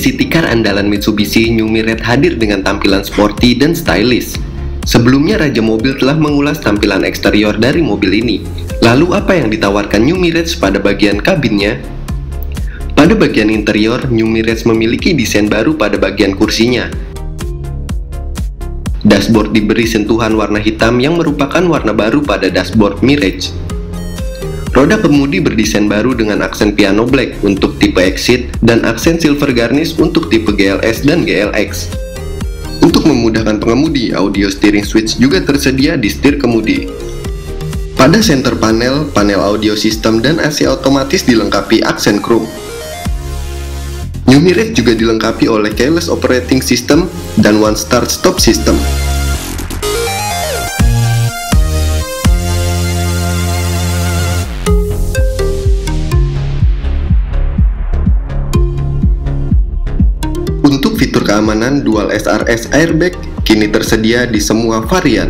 city car andalan Mitsubishi, New Mirage hadir dengan tampilan sporty dan stylish. Sebelumnya Raja Mobil telah mengulas tampilan eksterior dari mobil ini. Lalu apa yang ditawarkan New Mirage pada bagian kabinnya? Pada bagian interior, New Mirage memiliki desain baru pada bagian kursinya. Dashboard diberi sentuhan warna hitam yang merupakan warna baru pada dashboard Mirage. Roda kemudi berdesain baru dengan aksen piano black untuk tipe Exit dan aksen silver garnish untuk tipe GLS dan GLX. Untuk memudahkan pengemudi, audio steering switch juga tersedia di setir kemudi. Pada center panel, panel audio system dan AC otomatis dilengkapi aksen chrome. New Mirage juga dilengkapi oleh keyless operating system dan one start stop system. Keamanan dual SRS airbag kini tersedia di semua varian.